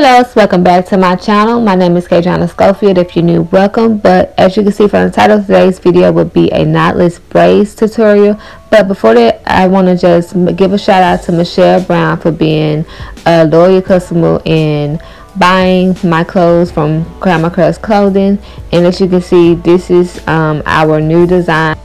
Hello, welcome back to my channel. My name is Kadreanna Scofield. If you're new, welcome. But as you can see from the title, today's video would be a knotless braids tutorial. But before that, I want to just give a shout out to Michelle Brown for being a loyal customer and buying my clothes from Crown My Curls Clothing. And as you can see, this is um, our new design.